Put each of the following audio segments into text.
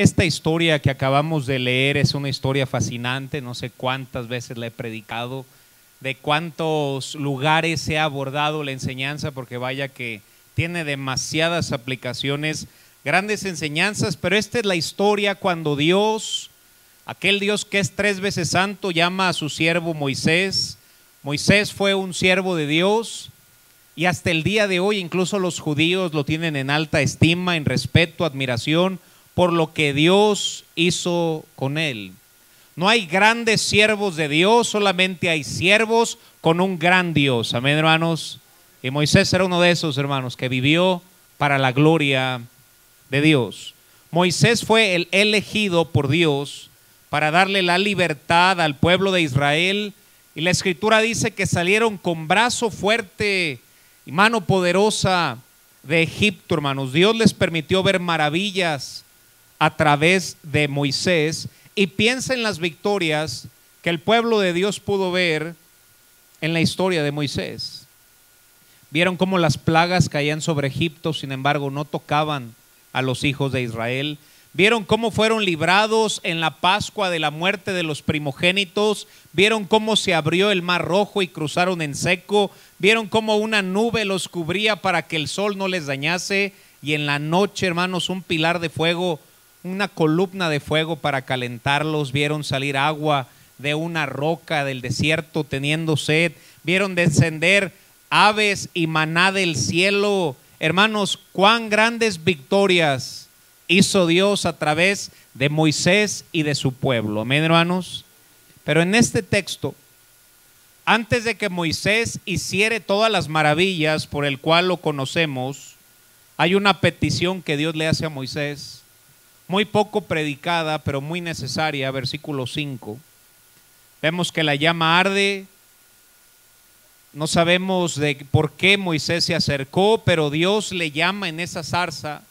Esta historia que acabamos de leer es una historia fascinante, no sé cuántas veces la he predicado, de cuántos lugares se ha abordado la enseñanza, porque vaya que tiene demasiadas aplicaciones, grandes enseñanzas, pero esta es la historia cuando Dios, aquel Dios que es tres veces santo, llama a su siervo Moisés. Moisés fue un siervo de Dios y hasta el día de hoy incluso los judíos lo tienen en alta estima, en respeto, admiración por lo que Dios hizo con él. No hay grandes siervos de Dios, solamente hay siervos con un gran Dios. Amén, hermanos. Y Moisés era uno de esos hermanos que vivió para la gloria de Dios. Moisés fue el elegido por Dios para darle la libertad al pueblo de Israel. Y la escritura dice que salieron con brazo fuerte y mano poderosa de Egipto, hermanos. Dios les permitió ver maravillas a través de Moisés y piensa en las victorias que el pueblo de Dios pudo ver en la historia de Moisés. Vieron cómo las plagas caían sobre Egipto, sin embargo no tocaban a los hijos de Israel. Vieron cómo fueron librados en la Pascua de la muerte de los primogénitos. Vieron cómo se abrió el mar rojo y cruzaron en seco. Vieron cómo una nube los cubría para que el sol no les dañase. Y en la noche, hermanos, un pilar de fuego una columna de fuego para calentarlos, vieron salir agua de una roca del desierto teniendo sed, vieron descender aves y maná del cielo. Hermanos, cuán grandes victorias hizo Dios a través de Moisés y de su pueblo. Amén, hermanos. Pero en este texto, antes de que Moisés hiciere todas las maravillas por el cual lo conocemos, hay una petición que Dios le hace a Moisés muy poco predicada, pero muy necesaria, versículo 5. Vemos que la llama arde. No sabemos de por qué Moisés se acercó, pero Dios le llama en esa zarza.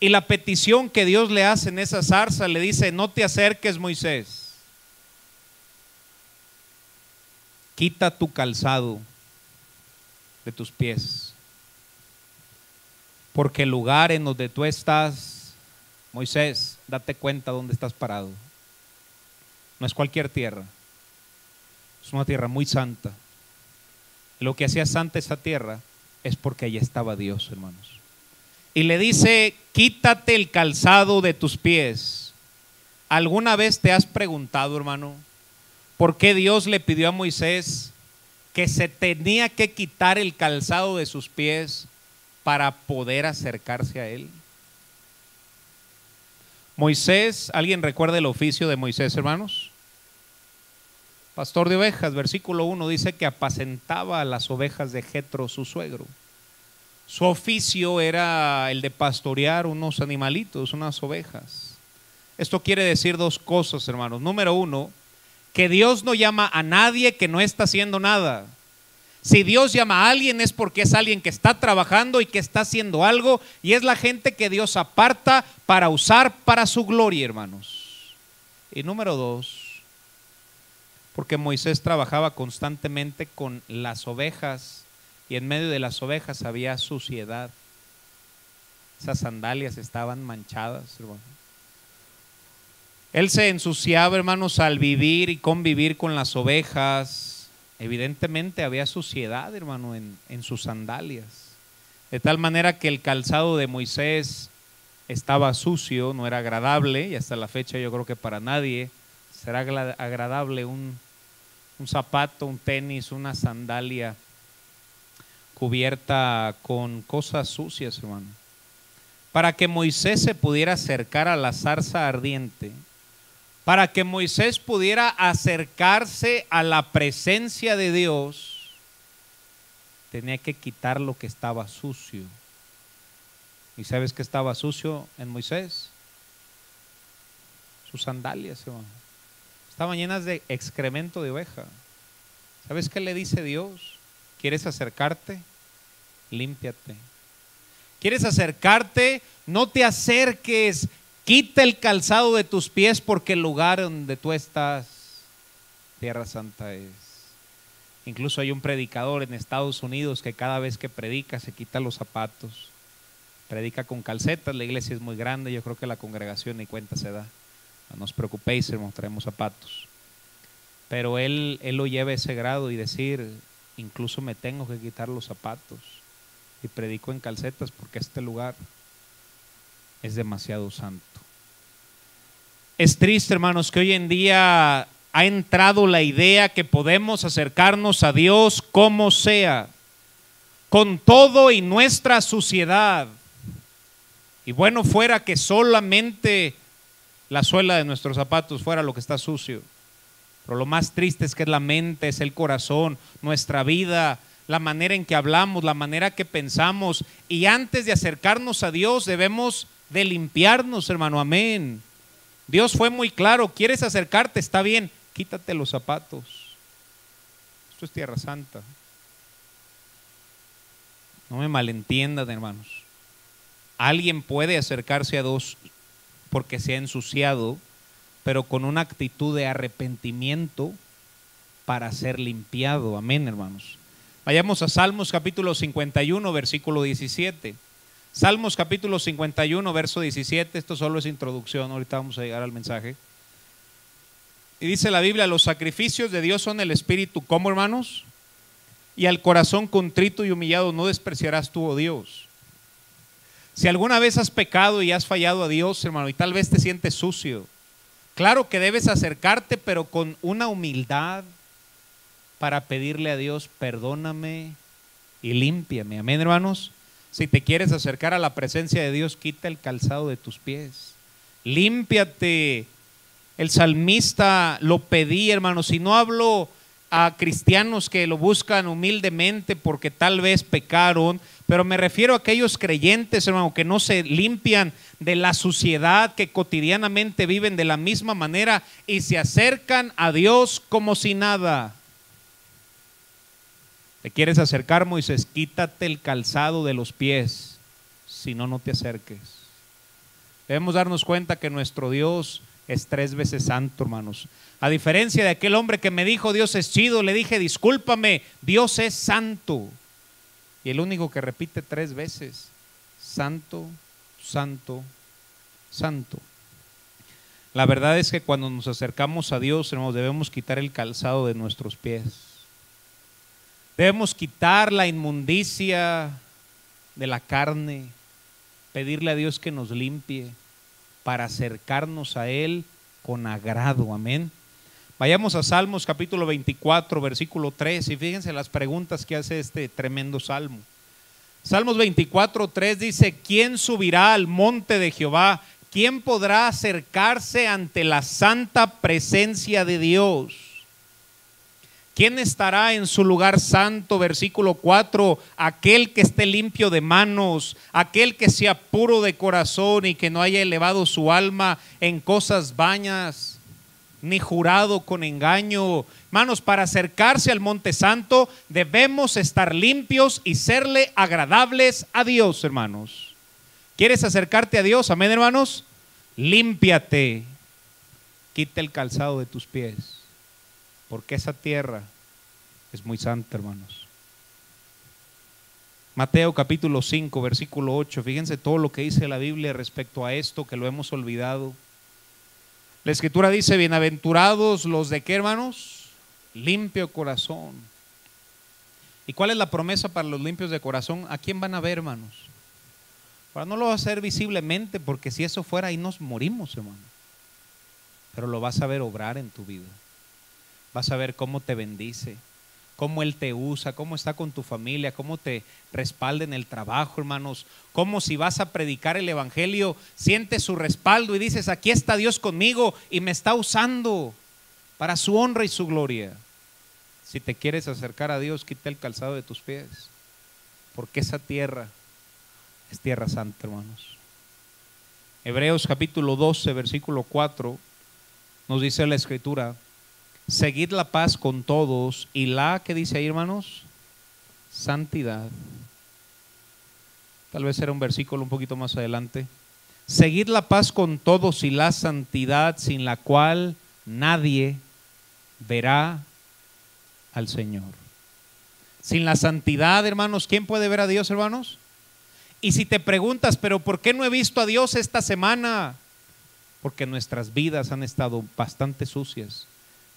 Y la petición que Dios le hace en esa zarza le dice, no te acerques Moisés. Quita tu calzado de tus pies. Porque el lugar en donde tú estás Moisés, date cuenta dónde estás parado. No es cualquier tierra. Es una tierra muy santa. lo que hacía santa esa tierra es porque allí estaba Dios, hermanos. Y le dice, quítate el calzado de tus pies. ¿Alguna vez te has preguntado, hermano, por qué Dios le pidió a Moisés que se tenía que quitar el calzado de sus pies para poder acercarse a Él? Moisés, ¿alguien recuerda el oficio de Moisés, hermanos? Pastor de ovejas, versículo 1 dice que apacentaba a las ovejas de Jetro, su suegro. Su oficio era el de pastorear unos animalitos, unas ovejas. Esto quiere decir dos cosas, hermanos. Número uno, que Dios no llama a nadie que no está haciendo nada. Si Dios llama a alguien es porque es alguien que está trabajando y que está haciendo algo y es la gente que Dios aparta para usar para su gloria, hermanos. Y número dos, porque Moisés trabajaba constantemente con las ovejas y en medio de las ovejas había suciedad. Esas sandalias estaban manchadas, hermano. Él se ensuciaba, hermanos, al vivir y convivir con las ovejas Evidentemente había suciedad, hermano, en, en sus sandalias. De tal manera que el calzado de Moisés estaba sucio, no era agradable, y hasta la fecha yo creo que para nadie será agradable un, un zapato, un tenis, una sandalia cubierta con cosas sucias, hermano. Para que Moisés se pudiera acercar a la zarza ardiente, para que Moisés pudiera acercarse a la presencia de Dios, tenía que quitar lo que estaba sucio. ¿Y sabes qué estaba sucio en Moisés? Sus sandalias, hermano. Estaban llenas de excremento de oveja. ¿Sabes qué le dice Dios? ¿Quieres acercarte? Límpiate. ¿Quieres acercarte? No te acerques Quita el calzado de tus pies porque el lugar donde tú estás, tierra santa es. Incluso hay un predicador en Estados Unidos que cada vez que predica se quita los zapatos Predica con calcetas, la iglesia es muy grande, yo creo que la congregación ni cuenta se da. No os preocupéis, hermanos, traemos zapatos. Pero él, él lo lleva a ese grado y decir, incluso me tengo que quitar los zapatos y predico en calcetas porque este lugar es demasiado santo. Es triste, hermanos, que hoy en día ha entrado la idea que podemos acercarnos a Dios como sea, con todo y nuestra suciedad. Y bueno fuera que solamente la suela de nuestros zapatos fuera lo que está sucio. Pero lo más triste es que es la mente, es el corazón, nuestra vida, la manera en que hablamos, la manera que pensamos. Y antes de acercarnos a Dios debemos de limpiarnos, hermano. Amén. Dios fue muy claro, quieres acercarte, está bien, quítate los zapatos. Esto es tierra santa. No me malentiendan, hermanos. Alguien puede acercarse a Dios porque se ha ensuciado, pero con una actitud de arrepentimiento para ser limpiado. Amén, hermanos. Vayamos a Salmos capítulo 51, versículo 17. Salmos capítulo 51, verso 17. Esto solo es introducción, ahorita vamos a llegar al mensaje. Y dice la Biblia, los sacrificios de Dios son el espíritu, ¿cómo hermanos? Y al corazón contrito y humillado no despreciarás tú, oh Dios. Si alguna vez has pecado y has fallado a Dios, hermano, y tal vez te sientes sucio, claro que debes acercarte, pero con una humildad, para pedirle a Dios, perdóname y límpiame. Amén, hermanos. Si te quieres acercar a la presencia de Dios, quita el calzado de tus pies. Límpiate. El salmista lo pedí, hermanos. Si no hablo a cristianos que lo buscan humildemente porque tal vez pecaron, pero me refiero a aquellos creyentes, hermano, que no se limpian de la suciedad, que cotidianamente viven de la misma manera y se acercan a Dios como si nada. ¿Te quieres acercar, Moisés? Quítate el calzado de los pies, si no, no te acerques. Debemos darnos cuenta que nuestro Dios es tres veces santo, hermanos. A diferencia de aquel hombre que me dijo, Dios es chido, le dije, discúlpame, Dios es santo. Y el único que repite tres veces, santo, santo, santo. La verdad es que cuando nos acercamos a Dios, hermanos, debemos quitar el calzado de nuestros pies. Debemos quitar la inmundicia de la carne, pedirle a Dios que nos limpie para acercarnos a Él con agrado. Amén. Vayamos a Salmos capítulo 24, versículo 3 y fíjense las preguntas que hace este tremendo salmo. Salmos 24, 3 dice, ¿quién subirá al monte de Jehová? ¿Quién podrá acercarse ante la santa presencia de Dios? ¿Quién estará en su lugar santo? Versículo 4, aquel que esté limpio de manos, aquel que sea puro de corazón y que no haya elevado su alma en cosas vañas, ni jurado con engaño. Manos, para acercarse al monte santo debemos estar limpios y serle agradables a Dios, hermanos. ¿Quieres acercarte a Dios? Amén, hermanos. Límpiate. Quita el calzado de tus pies porque esa tierra es muy santa, hermanos. Mateo capítulo 5, versículo 8. Fíjense todo lo que dice la Biblia respecto a esto que lo hemos olvidado. La escritura dice, bienaventurados los de qué, hermanos? Limpio corazón. ¿Y cuál es la promesa para los limpios de corazón? ¿A quién van a ver, hermanos? Para no lo va a hacer visiblemente, porque si eso fuera ahí nos morimos, hermano. Pero lo vas a ver obrar en tu vida vas a ver cómo te bendice, cómo Él te usa, cómo está con tu familia, cómo te respalda en el trabajo, hermanos, cómo si vas a predicar el Evangelio, sientes su respaldo y dices, aquí está Dios conmigo y me está usando para su honra y su gloria. Si te quieres acercar a Dios, quita el calzado de tus pies, porque esa tierra es tierra santa, hermanos. Hebreos capítulo 12, versículo 4, nos dice la escritura, Seguid la paz con todos y la que dice ahí, hermanos, santidad. Tal vez era un versículo un poquito más adelante. Seguid la paz con todos y la santidad sin la cual nadie verá al Señor. Sin la santidad, hermanos, ¿quién puede ver a Dios, hermanos? Y si te preguntas, pero ¿por qué no he visto a Dios esta semana? Porque nuestras vidas han estado bastante sucias.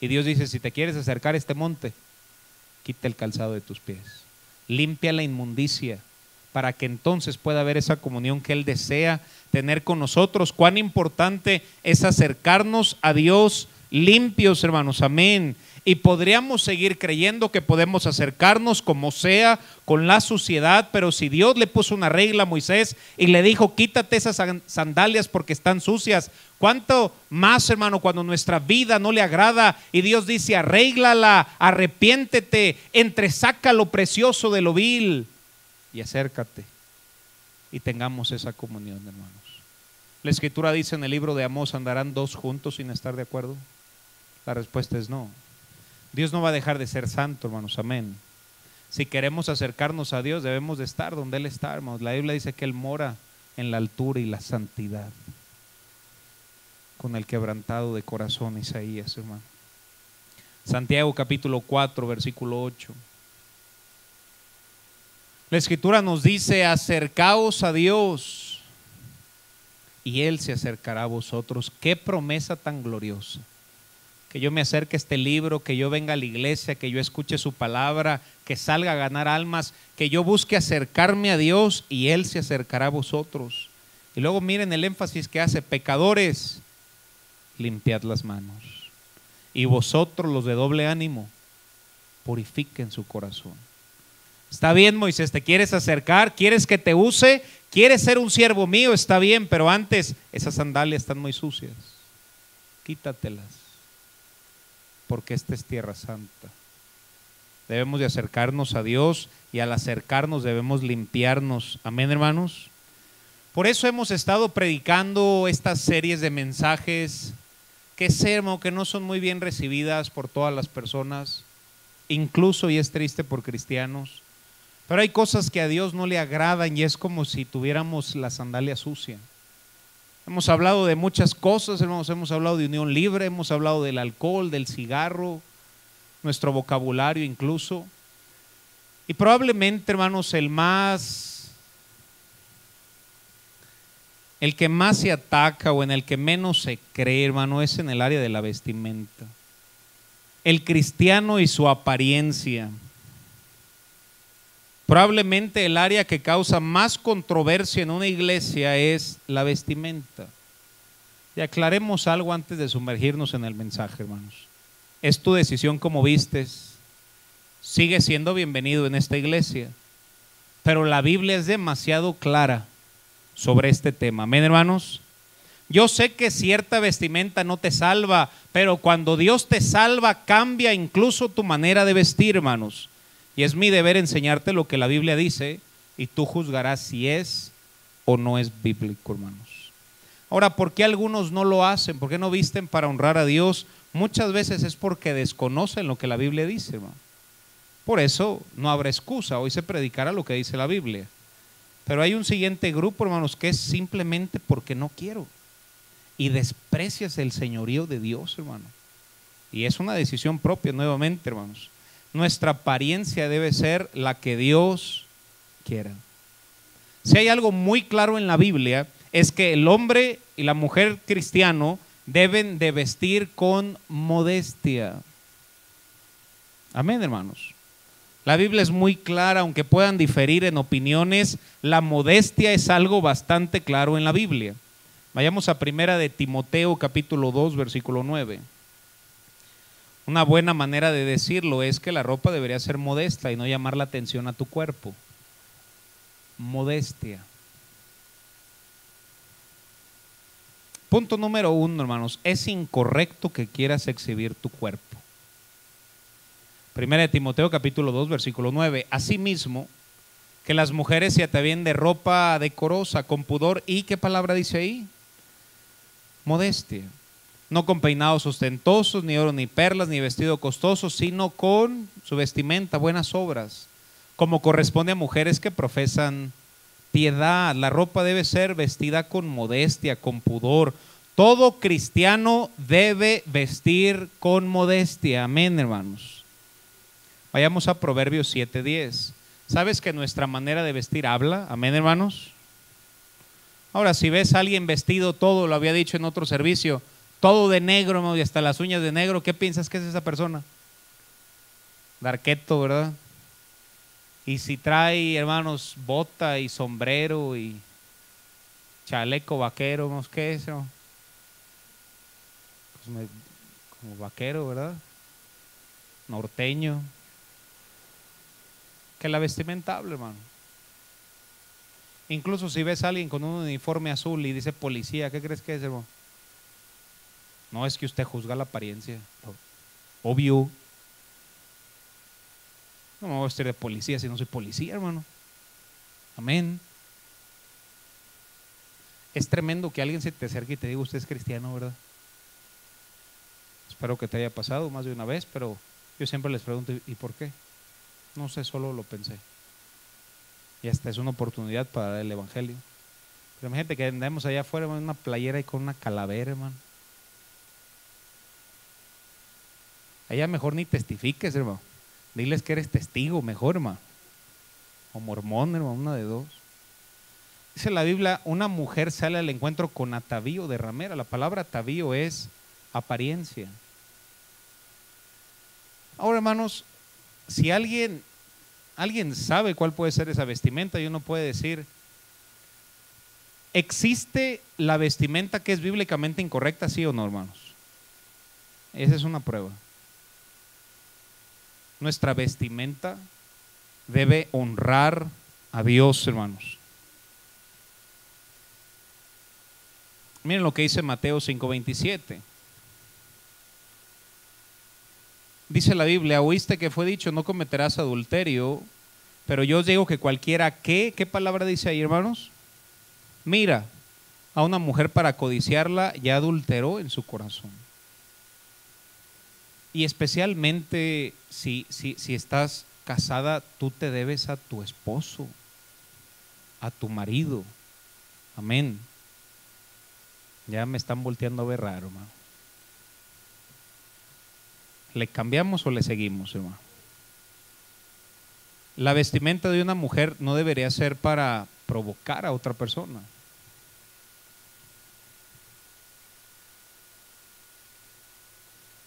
Y Dios dice, si te quieres acercar a este monte, quita el calzado de tus pies. Limpia la inmundicia para que entonces pueda haber esa comunión que Él desea tener con nosotros. Cuán importante es acercarnos a Dios limpios, hermanos. Amén. Y podríamos seguir creyendo que podemos acercarnos como sea con la suciedad, pero si Dios le puso una regla a Moisés y le dijo, quítate esas sandalias porque están sucias, ¿cuánto más, hermano, cuando nuestra vida no le agrada y Dios dice, arréglala, arrepiéntete, entresaca lo precioso de lo vil y acércate y tengamos esa comunión, hermanos? La escritura dice en el libro de Amós, ¿andarán dos juntos sin estar de acuerdo? La respuesta es no. Dios no va a dejar de ser santo, hermanos, amén. Si queremos acercarnos a Dios, debemos de estar donde Él está, hermanos. La Biblia dice que Él mora en la altura y la santidad, con el quebrantado de corazón, Isaías, hermano. Santiago capítulo 4, versículo 8. La escritura nos dice, acercaos a Dios y Él se acercará a vosotros. Qué promesa tan gloriosa que yo me acerque a este libro, que yo venga a la iglesia, que yo escuche su palabra, que salga a ganar almas, que yo busque acercarme a Dios y Él se acercará a vosotros. Y luego miren el énfasis que hace, pecadores, limpiad las manos. Y vosotros los de doble ánimo, purifiquen su corazón. Está bien, Moisés, te quieres acercar, quieres que te use, quieres ser un siervo mío, está bien, pero antes esas sandalias están muy sucias. Quítatelas porque esta es tierra santa. Debemos de acercarnos a Dios y al acercarnos debemos limpiarnos. Amén, hermanos. Por eso hemos estado predicando estas series de mensajes que sermo, que no son muy bien recibidas por todas las personas, incluso y es triste por cristianos. Pero hay cosas que a Dios no le agradan y es como si tuviéramos la sandalia sucia. Hemos hablado de muchas cosas, hermanos. Hemos hablado de unión libre, hemos hablado del alcohol, del cigarro, nuestro vocabulario incluso. Y probablemente, hermanos, el más, el que más se ataca o en el que menos se cree, hermano, es en el área de la vestimenta. El cristiano y su apariencia. Probablemente el área que causa más controversia en una iglesia es la vestimenta. Y aclaremos algo antes de sumergirnos en el mensaje, hermanos. Es tu decisión como vistes. Sigue siendo bienvenido en esta iglesia. Pero la Biblia es demasiado clara sobre este tema. Amén, hermanos. Yo sé que cierta vestimenta no te salva, pero cuando Dios te salva, cambia incluso tu manera de vestir, hermanos. Y es mi deber enseñarte lo que la Biblia dice y tú juzgarás si es o no es bíblico, hermanos. Ahora, ¿por qué algunos no lo hacen? ¿Por qué no visten para honrar a Dios? Muchas veces es porque desconocen lo que la Biblia dice, hermano. Por eso no habrá excusa. Hoy se predicará lo que dice la Biblia. Pero hay un siguiente grupo, hermanos, que es simplemente porque no quiero. Y desprecias el señorío de Dios, hermano. Y es una decisión propia, nuevamente, hermanos nuestra apariencia debe ser la que Dios quiera. Si hay algo muy claro en la Biblia, es que el hombre y la mujer cristiano deben de vestir con modestia. Amén, hermanos. La Biblia es muy clara, aunque puedan diferir en opiniones, la modestia es algo bastante claro en la Biblia. Vayamos a primera de Timoteo capítulo 2, versículo 9. Una buena manera de decirlo es que la ropa debería ser modesta y no llamar la atención a tu cuerpo. Modestia. Punto número uno, hermanos. Es incorrecto que quieras exhibir tu cuerpo. Primera de Timoteo capítulo 2, versículo 9. Asimismo, que las mujeres se atavíen de ropa decorosa, con pudor. ¿Y qué palabra dice ahí? Modestia no con peinados ostentosos, ni oro, ni perlas, ni vestido costoso, sino con su vestimenta, buenas obras, como corresponde a mujeres que profesan piedad. La ropa debe ser vestida con modestia, con pudor. Todo cristiano debe vestir con modestia. Amén, hermanos. Vayamos a Proverbios 7:10. ¿Sabes que nuestra manera de vestir habla? Amén, hermanos. Ahora, si ves a alguien vestido todo, lo había dicho en otro servicio, todo de negro y hasta las uñas de negro, ¿qué piensas que es esa persona? Darqueto, ¿verdad? Y si trae, hermanos, bota y sombrero y chaleco vaquero, ¿qué es eso? Pues como vaquero, ¿verdad? Norteño. Que la vestimentable, hermano. Incluso si ves a alguien con un uniforme azul y dice policía, ¿qué crees que es, hermano? No es que usted juzga la apariencia. Obvio. No me voy a vestir de policía si no soy policía, hermano. Amén. Es tremendo que alguien se te acerque y te diga, usted es cristiano, ¿verdad? Espero que te haya pasado más de una vez, pero yo siempre les pregunto, ¿y por qué? No sé, solo lo pensé. Y esta es una oportunidad para dar el Evangelio. Pero imagínate que andemos allá afuera en una playera y con una calavera, hermano. Allá mejor ni testifiques, hermano. Diles que eres testigo, mejor, hermano. O mormón, hermano, una de dos. Dice la Biblia, una mujer sale al encuentro con atavío de ramera. La palabra atavío es apariencia. Ahora, hermanos, si alguien alguien sabe cuál puede ser esa vestimenta y uno puede decir, ¿existe la vestimenta que es bíblicamente incorrecta, sí o no, hermanos? Esa es una prueba. Nuestra vestimenta debe honrar a Dios, hermanos. Miren lo que dice Mateo 5:27. Dice la Biblia, oíste que fue dicho, no cometerás adulterio, pero yo os digo que cualquiera que, ¿qué palabra dice ahí, hermanos? Mira, a una mujer para codiciarla ya adulteró en su corazón. Y especialmente si, si, si estás casada, tú te debes a tu esposo, a tu marido. Amén. Ya me están volteando a ver raro, hermano. ¿Le cambiamos o le seguimos, hermano? La vestimenta de una mujer no debería ser para provocar a otra persona.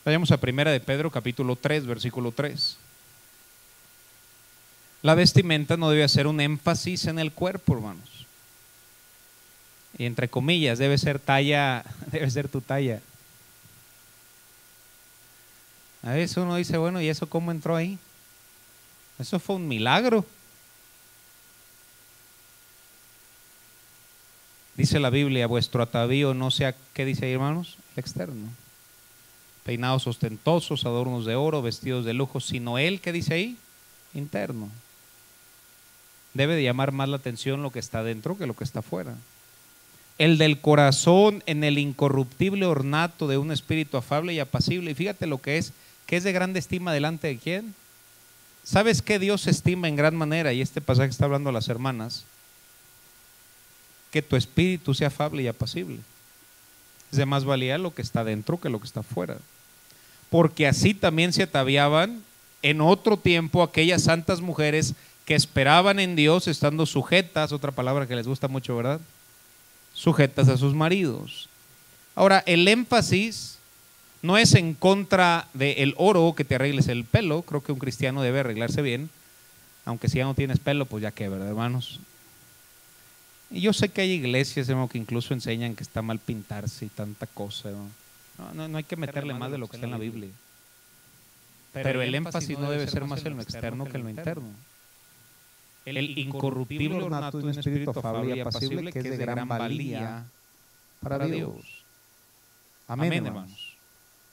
Vayamos a primera de Pedro capítulo 3, versículo 3. La vestimenta no debe ser un énfasis en el cuerpo, hermanos. Y entre comillas, debe ser talla, debe ser tu talla. A veces uno dice, bueno, ¿y eso cómo entró ahí? Eso fue un milagro. Dice la Biblia, vuestro atavío no sea, ¿qué dice ahí hermanos? externo. Peinados ostentosos, adornos de oro, vestidos de lujo, sino él, ¿qué dice ahí? Interno. Debe de llamar más la atención lo que está dentro que lo que está afuera. El del corazón en el incorruptible ornato de un espíritu afable y apacible. Y fíjate lo que es que es de grande estima delante de quién? ¿Sabes qué Dios estima en gran manera? Y este pasaje está hablando a las hermanas. Que tu espíritu sea afable y apacible. Es de más valía lo que está dentro que lo que está afuera. Porque así también se ataviaban en otro tiempo aquellas santas mujeres que esperaban en Dios estando sujetas, otra palabra que les gusta mucho, ¿verdad? Sujetas a sus maridos. Ahora, el énfasis no es en contra del oro que te arregles el pelo. Creo que un cristiano debe arreglarse bien. Aunque si ya no tienes pelo, pues ya que, ¿verdad, hermanos? Y yo sé que hay iglesias, hermano, que incluso enseñan que está mal pintarse y tanta cosa. No, no, hay que meterle más de lo que está en la Biblia. Pero el énfasis no debe ser más en lo externo que en lo interno. El incorruptible ornato de un espíritu afable y apacible que es de gran valía para Dios. Amén, hermanos.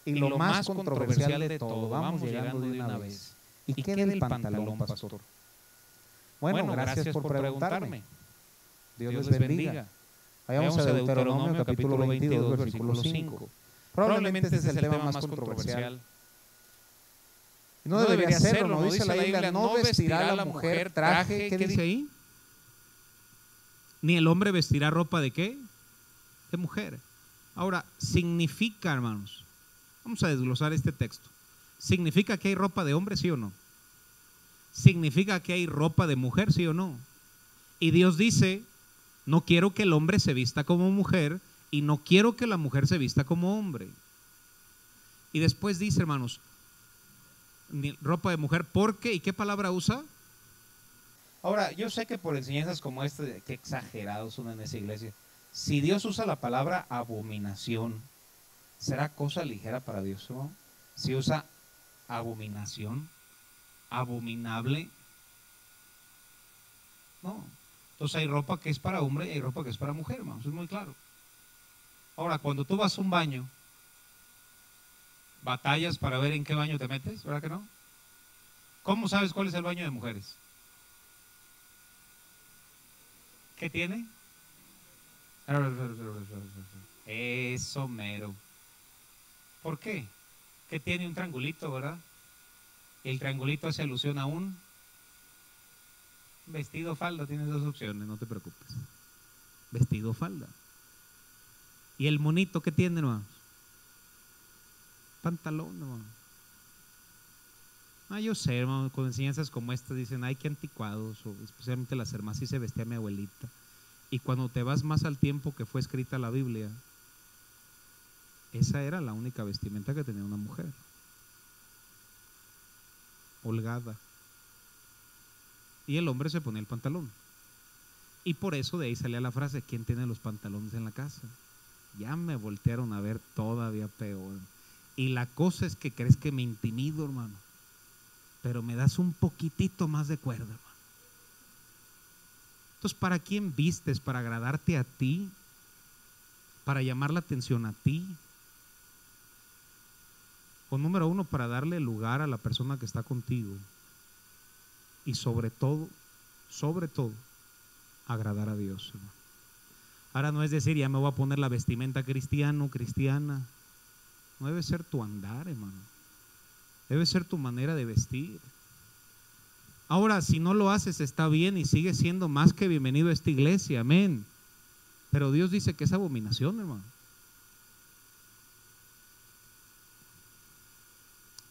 Y, lo, más controversial de todo, vamos llegando de una vez. ¿Y qué del pantalón, pastor? Bueno, gracias por preguntarme. Dios les bendiga. Vayamos a Deuteronomio capítulo 22, versículo 5. Probablemente este es el tema más controversial. No debería serlo, no dice la Biblia, no vestirá la mujer traje, ¿qué dice ahí? Ni el hombre vestirá ropa de qué? De mujer. Ahora, significa, hermanos, Vamos a desglosar este texto. ¿Significa que hay ropa de hombre, sí o no? ¿Significa que hay ropa de mujer, sí o no? Y Dios dice No quiero que el hombre se vista como mujer y no quiero que la mujer se vista como hombre. Y después dice, hermanos, ropa de mujer, ¿por qué? ¿Y qué palabra usa? Ahora, yo sé que por enseñanzas como esta, que exagerados son en esa iglesia. Si Dios usa la palabra abominación, ¿será cosa ligera para Dios? Si usa abominación, abominable, no. Entonces hay ropa que es para hombre y hay ropa que es para mujer, hermanos. Es muy claro. Ahora, cuando tú vas a un baño, batallas para ver en qué baño te metes, ¿verdad que no? ¿Cómo sabes cuál es el baño de mujeres? ¿Qué tiene? Eso mero. ¿Por qué? Que tiene un triangulito, ¿verdad? El triangulito hace alusión a un vestido falda. Tienes dos opciones, no te preocupes. Vestido falda. ¿Y el monito que tiene, hermanos? Pantalón, hermano. Ah, yo sé, hermano, con enseñanzas como estas dicen, ay, qué anticuados, o especialmente las hermanas, así se vestía mi abuelita. Y cuando te vas más al tiempo que fue escrita la Biblia, esa era la única vestimenta que tenía una mujer. Holgada. Y el hombre se ponía el pantalón. Y por eso de ahí salía la frase, ¿quién tiene los pantalones en la casa? Ya me voltearon a ver todavía peor. Y la cosa es que crees que me intimido, hermano. Pero me das un poquitito más de cuerda, hermano. Entonces, ¿para quién vistes? ¿Para agradarte a ti? ¿Para llamar la atención a ti? O número uno, para darle lugar a la persona que está contigo. Y sobre todo, sobre todo, agradar a Dios. Hermano. Ahora no es decir, ya me voy a poner la vestimenta cristiano, cristiana. No debe ser tu andar, hermano. Debe ser tu manera de vestir. Ahora, si no lo haces, está bien y sigue siendo más que bienvenido a esta iglesia. Amén. Pero Dios dice que es abominación, hermano.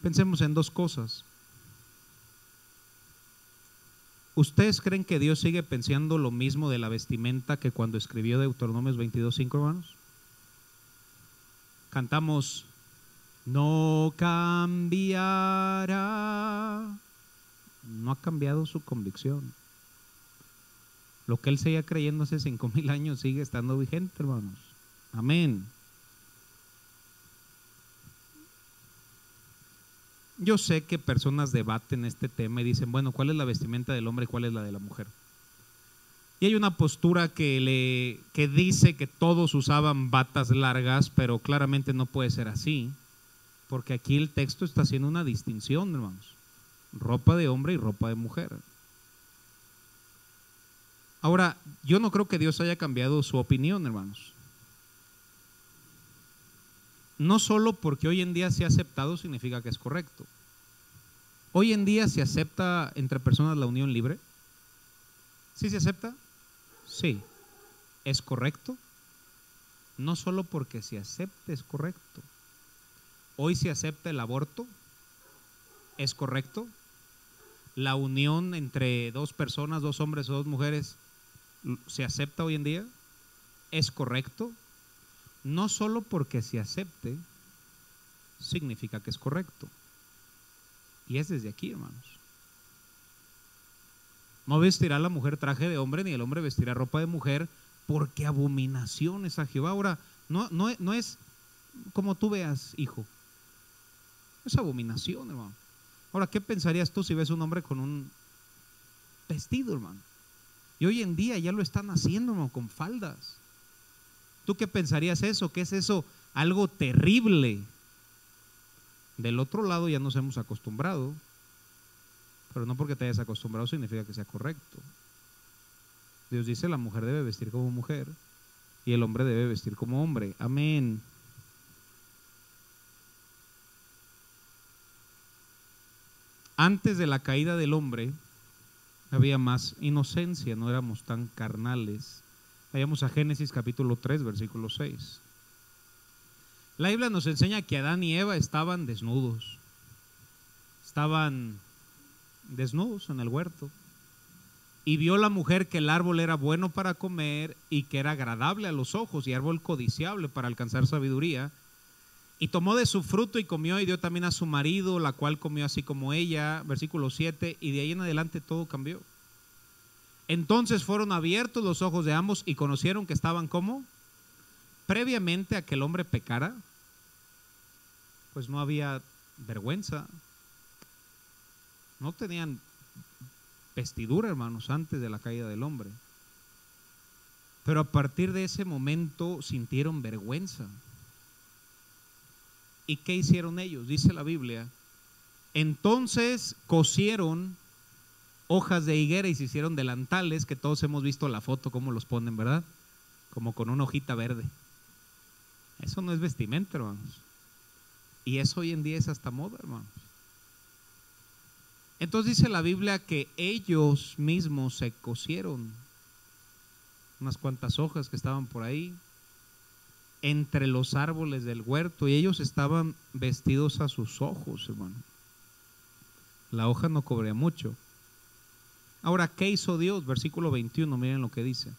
Pensemos en dos cosas. ¿Ustedes creen que Dios sigue pensando lo mismo de la vestimenta que cuando escribió Deuteronomios 22.5, hermanos? Cantamos, no cambiará. No ha cambiado su convicción. Lo que él seguía creyendo hace cinco mil años sigue estando vigente, hermanos. Amén. Yo sé que personas debaten este tema y dicen, bueno, ¿cuál es la vestimenta del hombre y cuál es la de la mujer? Y hay una postura que, le, que dice que todos usaban batas largas, pero claramente no puede ser así, porque aquí el texto está haciendo una distinción, hermanos. Ropa de hombre y ropa de mujer. Ahora, yo no creo que Dios haya cambiado su opinión, hermanos. No solo porque hoy en día se ha aceptado significa que es correcto. Hoy en día se acepta entre personas la unión libre. ¿Sí se acepta? Sí. ¿Es correcto? No solo porque se acepte es correcto. Hoy se acepta el aborto. ¿Es correcto? La unión entre dos personas, dos hombres o dos mujeres, ¿se acepta hoy en día? ¿Es correcto? No solo porque se acepte, significa que es correcto. Y es desde aquí, hermanos. No vestirá la mujer traje de hombre, ni el hombre vestirá ropa de mujer, porque abominación es a Jehová. Ahora, no, no, no es como tú veas, hijo. Es abominación, hermano. Ahora, ¿qué pensarías tú si ves un hombre con un vestido, hermano? Y hoy en día ya lo están haciendo, hermano, con faldas. ¿Tú qué pensarías eso? ¿Qué es eso? Algo terrible. Del otro lado ya nos hemos acostumbrado, pero no porque te hayas acostumbrado significa que sea correcto. Dios dice la mujer debe vestir como mujer y el hombre debe vestir como hombre. Amén. Antes de la caída del hombre había más inocencia, no éramos tan carnales. Vayamos a Génesis capítulo 3, versículo 6. La Biblia nos enseña que Adán y Eva estaban desnudos. Estaban desnudos en el huerto. Y vio la mujer que el árbol era bueno para comer y que era agradable a los ojos y árbol codiciable para alcanzar sabiduría. Y tomó de su fruto y comió y dio también a su marido, la cual comió así como ella, versículo 7, y de ahí en adelante todo cambió. Entonces fueron abiertos los ojos de ambos y conocieron que estaban como previamente a que el hombre pecara, pues no había vergüenza, no tenían vestidura, hermanos, antes de la caída del hombre. Pero a partir de ese momento sintieron vergüenza. ¿Y qué hicieron ellos? Dice la Biblia. Entonces cosieron hojas de higuera y se hicieron delantales, que todos hemos visto la foto, cómo los ponen, ¿verdad? Como con una hojita verde. Eso no es vestimenta, hermanos. Y eso hoy en día es hasta moda, hermanos. Entonces dice la Biblia que ellos mismos se cosieron unas cuantas hojas que estaban por ahí entre los árboles del huerto y ellos estaban vestidos a sus ojos, hermano. La hoja no cobría mucho. Ahora, ¿qué hizo Dios? Versículo 21, miren lo que dice.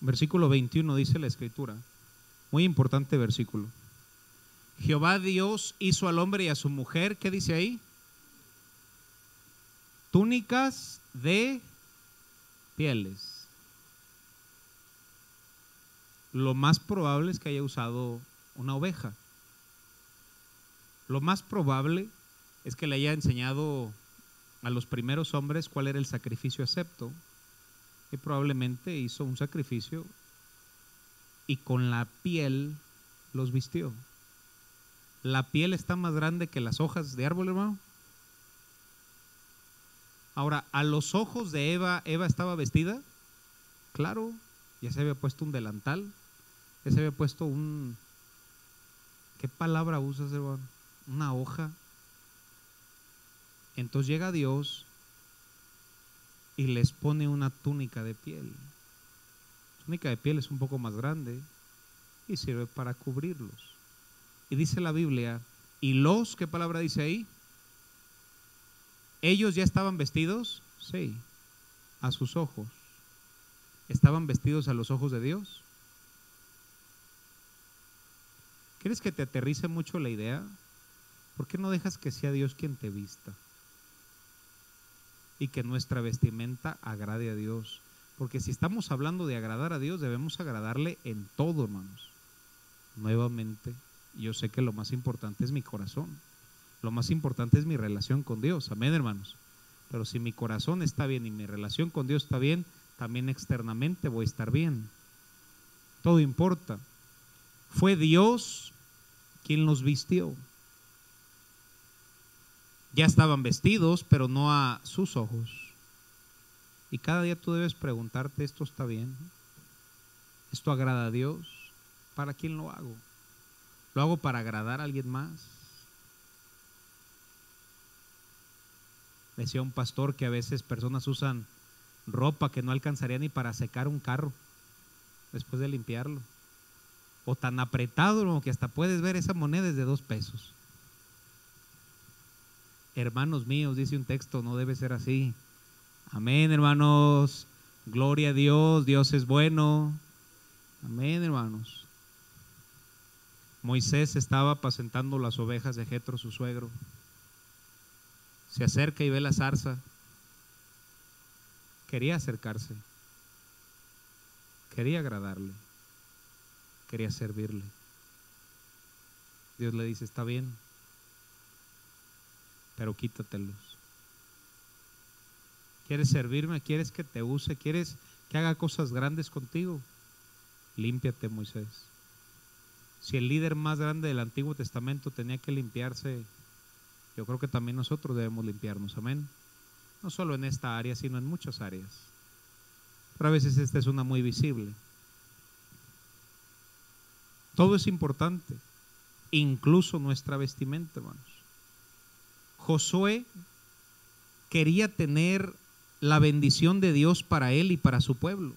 Versículo 21 dice la escritura. Muy importante versículo. Jehová Dios hizo al hombre y a su mujer, ¿qué dice ahí? túnicas de pieles. Lo más probable es que haya usado una oveja. Lo más probable es que le haya enseñado a los primeros hombres cuál era el sacrificio acepto. Y probablemente hizo un sacrificio y con la piel los vistió. La piel está más grande que las hojas de árbol, hermano. Ahora, a los ojos de Eva, ¿Eva estaba vestida? Claro, ya se había puesto un delantal, ya se había puesto un... ¿Qué palabra usas, hermano? Una hoja. Entonces llega Dios y les pone una túnica de piel. La túnica de piel es un poco más grande y sirve para cubrirlos. Y dice la Biblia, ¿y los, qué palabra dice ahí? ¿Ellos ya estaban vestidos? Sí, a sus ojos. ¿Estaban vestidos a los ojos de Dios? ¿Quieres que te aterrice mucho la idea? ¿Por qué no dejas que sea Dios quien te vista? Y que nuestra vestimenta agrade a Dios. Porque si estamos hablando de agradar a Dios, debemos agradarle en todo, hermanos. Nuevamente, yo sé que lo más importante es mi corazón. Lo más importante es mi relación con Dios. Amén, hermanos. Pero si mi corazón está bien y mi relación con Dios está bien, también externamente voy a estar bien. Todo importa. Fue Dios quien los vistió. Ya estaban vestidos, pero no a sus ojos. Y cada día tú debes preguntarte, ¿esto está bien? ¿Esto agrada a Dios? ¿Para quién lo hago? ¿Lo hago para agradar a alguien más? Decía un pastor que a veces personas usan ropa que no alcanzaría ni para secar un carro después de limpiarlo. O tan apretado que hasta puedes ver esa moneda es de dos pesos. Hermanos míos, dice un texto, no debe ser así. Amén, hermanos. Gloria a Dios, Dios es bueno. Amén, hermanos. Moisés estaba apacentando las ovejas de Jetro, su suegro se acerca y ve la zarza. Quería acercarse. Quería agradarle. Quería servirle. Dios le dice, está bien, pero quítatelos. ¿Quieres servirme? ¿Quieres que te use? ¿Quieres que haga cosas grandes contigo? Límpiate, Moisés. Si el líder más grande del Antiguo Testamento tenía que limpiarse yo creo que también nosotros debemos limpiarnos, amén. No solo en esta área, sino en muchas áreas. Pero a veces esta es una muy visible. Todo es importante, incluso nuestra vestimenta, hermanos. Josué quería tener la bendición de Dios para él y para su pueblo.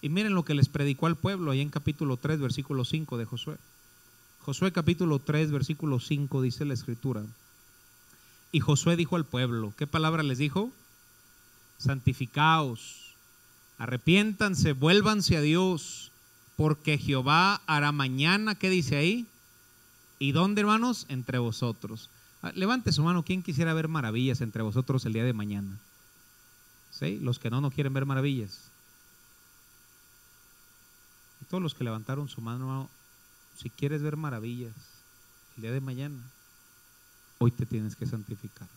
Y miren lo que les predicó al pueblo ahí en capítulo 3, versículo 5 de Josué. Josué capítulo 3, versículo 5 dice la escritura. Y Josué dijo al pueblo, ¿qué palabra les dijo? santificaos, arrepiéntanse, vuélvanse a Dios, porque Jehová hará mañana, ¿qué dice ahí? ¿Y dónde, hermanos? Entre vosotros. Ah, levante su mano, ¿quién quisiera ver maravillas entre vosotros el día de mañana? ¿Sí? Los que no, no quieren ver maravillas. Y todos los que levantaron su mano, si quieres ver maravillas el día de mañana, hoy te tienes que santificar.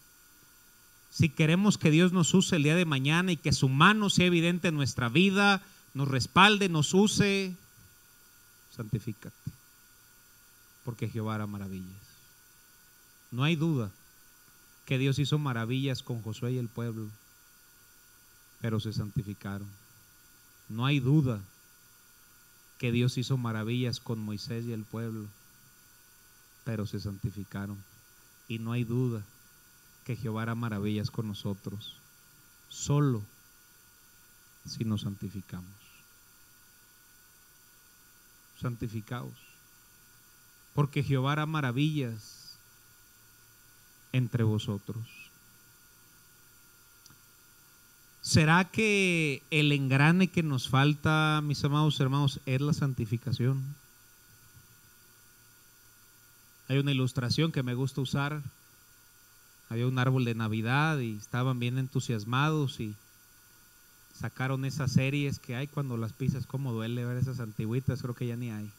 Si queremos que Dios nos use el día de mañana y que su mano sea evidente en nuestra vida, nos respalde, nos use, santifícate. Porque Jehová hará maravillas. No hay duda que Dios hizo maravillas con Josué y el pueblo, pero se santificaron. No hay duda que Dios hizo maravillas con Moisés y el pueblo, pero se santificaron. Y no hay duda que Jehová hará maravillas con nosotros, solo si nos santificamos. Santificaos, porque Jehová hará maravillas entre vosotros. ¿Será que el engrane que nos falta, mis amados hermanos, es la santificación? Hay una ilustración que me gusta usar. Había un árbol de Navidad y estaban bien entusiasmados y sacaron esas series que hay cuando las pisas, como duele ver esas antiguitas, creo que ya ni hay.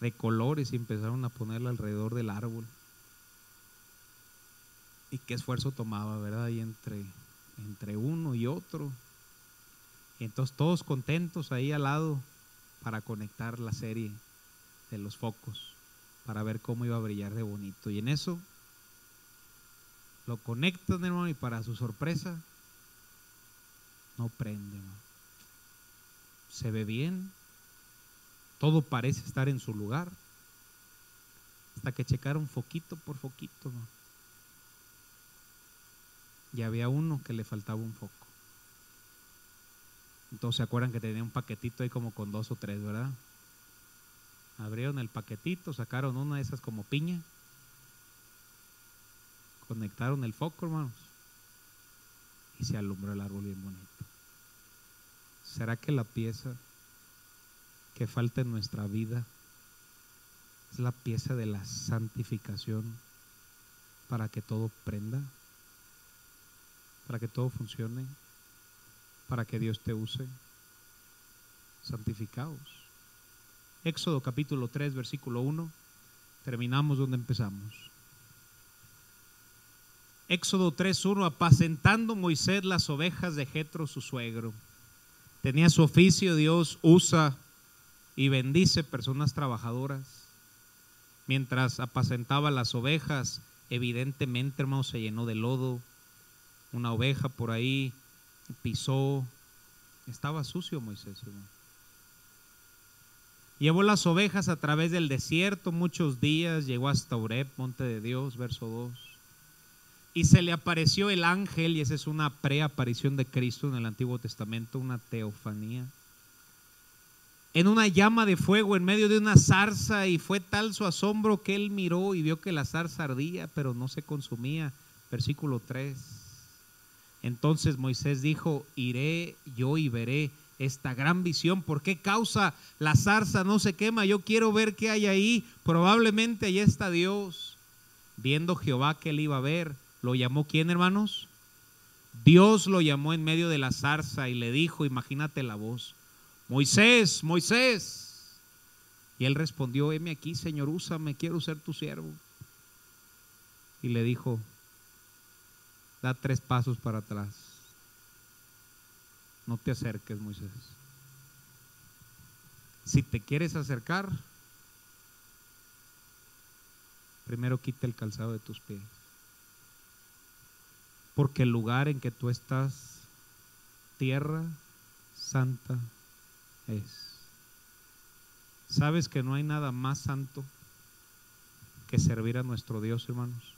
De colores y empezaron a ponerla alrededor del árbol. Y qué esfuerzo tomaba, ¿verdad? Y entre entre uno y otro. Y entonces todos contentos ahí al lado para conectar la serie de los focos, para ver cómo iba a brillar de bonito. Y en eso lo conectan, hermano, y para su sorpresa, no prende. Se ve bien, todo parece estar en su lugar, hasta que checaron foquito por foquito y había uno que le faltaba un foco. Entonces se acuerdan que tenía un paquetito ahí como con dos o tres, ¿verdad? Abrieron el paquetito, sacaron una de esas como piña, conectaron el foco, hermanos, y se alumbró el árbol bien bonito. ¿Será que la pieza que falta en nuestra vida es la pieza de la santificación para que todo prenda? Para que todo funcione, para que Dios te use. Santificaos. Éxodo capítulo 3, versículo 1. Terminamos donde empezamos. Éxodo 3.1, apacentando Moisés las ovejas de Jetro, su suegro. Tenía su oficio, Dios usa y bendice personas trabajadoras. Mientras apacentaba las ovejas, evidentemente, hermano, se llenó de lodo, una oveja por ahí, pisó, estaba sucio Moisés, Llevó las ovejas a través del desierto muchos días, llegó hasta Oreb, monte de Dios, verso 2. Y se le apareció el ángel, y esa es una preaparición de Cristo en el Antiguo Testamento, una teofanía. En una llama de fuego en medio de una zarza, y fue tal su asombro que él miró y vio que la zarza ardía, pero no se consumía. Versículo 3. Entonces Moisés dijo, iré yo y veré esta gran visión. ¿Por qué causa la zarza no se quema? Yo quiero ver qué hay ahí. Probablemente ahí está Dios. Viendo Jehová que él iba a ver, ¿lo llamó quién, hermanos? Dios lo llamó en medio de la zarza y le dijo, imagínate la voz, Moisés, Moisés. Y él respondió, heme aquí, Señor, úsame, quiero ser tu siervo. Y le dijo, da tres pasos para atrás. No te acerques, Moisés. Si te quieres acercar, primero quita el calzado de tus pies. Porque el lugar en que tú estás, tierra santa es. ¿Sabes que no hay nada más santo que servir a nuestro Dios, hermanos?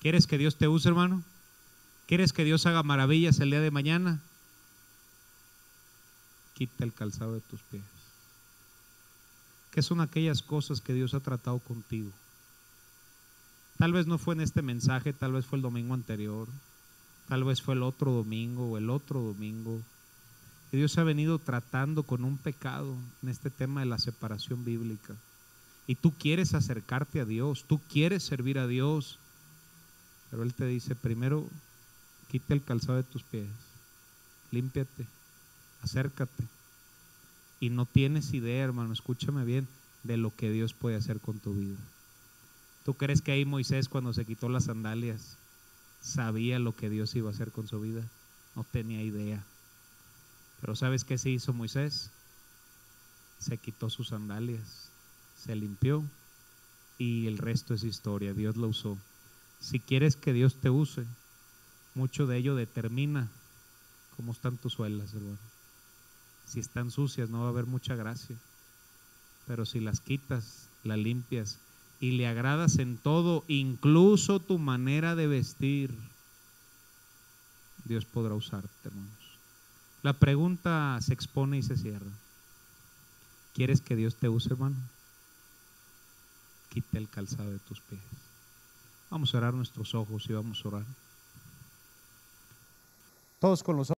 ¿Quieres que Dios te use, hermano? ¿Quieres que Dios haga maravillas el día de mañana? Quita el calzado de tus pies. ¿Qué son aquellas cosas que Dios ha tratado contigo? Tal vez no fue en este mensaje, tal vez fue el domingo anterior, Tal vez fue el otro domingo o el otro domingo. Y Dios ha venido tratando con un pecado en este tema de la separación bíblica. Y tú quieres acercarte a Dios, tú quieres servir a Dios. Pero Él te dice, primero, quita el calzado de tus pies, límpiate, acércate. Y no tienes idea, hermano, escúchame bien, de lo que Dios puede hacer con tu vida. ¿Tú crees que ahí Moisés cuando se quitó las sandalias sabía lo que Dios iba a hacer con su vida? No tenía idea. Pero ¿sabes qué se hizo Moisés? Se quitó sus sandalias, se limpió y el resto es historia. Dios lo usó. Si quieres que Dios te use, mucho de ello determina cómo están tus suelas, hermano. Si están sucias no va a haber mucha gracia. Pero si las quitas, las limpias y le agradas en todo, incluso tu manera de vestir, Dios podrá usarte, hermanos. La pregunta se expone y se cierra. ¿Quieres que Dios te use, hermano? Quita el calzado de tus pies. Vamos a cerrar nuestros ojos y vamos a orar. Todos con los.